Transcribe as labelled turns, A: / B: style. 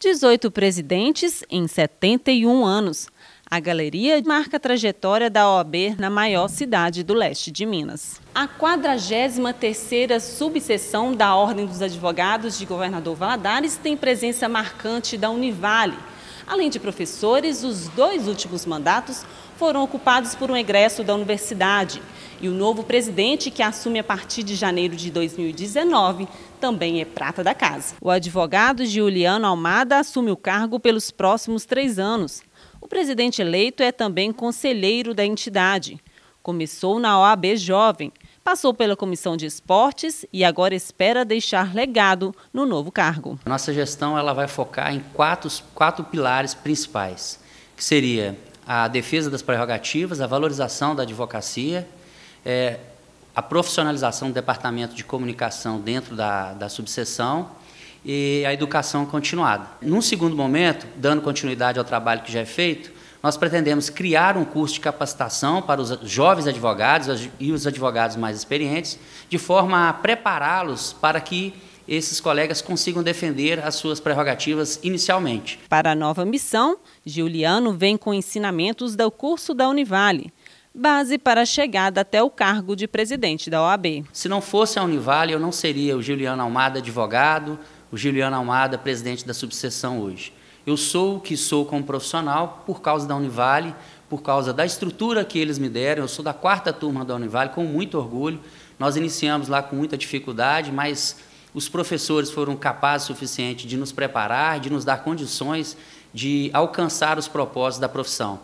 A: Dezoito presidentes em 71 anos. A galeria marca a trajetória da OAB na maior cidade do leste de Minas. A 43ª subseção da Ordem dos Advogados de Governador Valadares tem presença marcante da Univale. Além de professores, os dois últimos mandatos foram ocupados por um egresso da universidade. E o novo presidente, que assume a partir de janeiro de 2019, também é prata da casa. O advogado Juliano Almada assume o cargo pelos próximos três anos. O presidente eleito é também conselheiro da entidade. Começou na OAB Jovem, passou pela Comissão de Esportes e agora espera deixar legado no novo cargo.
B: Nossa gestão ela vai focar em quatro, quatro pilares principais, que seria a defesa das prerrogativas, a valorização da advocacia, é, a profissionalização do departamento de comunicação dentro da, da subseção e a educação continuada. Num segundo momento, dando continuidade ao trabalho que já é feito, nós pretendemos criar um curso de capacitação para os jovens advogados e os advogados mais experientes, de forma a prepará-los para que esses colegas consigam defender as suas prerrogativas inicialmente.
A: Para a nova missão, Giuliano vem com ensinamentos do curso da Univale, base para a chegada até o cargo de presidente da OAB.
B: Se não fosse a Univale, eu não seria o Giuliano Almada advogado, o Juliano Almada, presidente da subseção hoje. Eu sou o que sou como profissional por causa da Univale, por causa da estrutura que eles me deram. Eu sou da quarta turma da Univale, com muito orgulho. Nós iniciamos lá com muita dificuldade, mas os professores foram capazes o suficiente de nos preparar, de nos dar condições de alcançar os propósitos da profissão.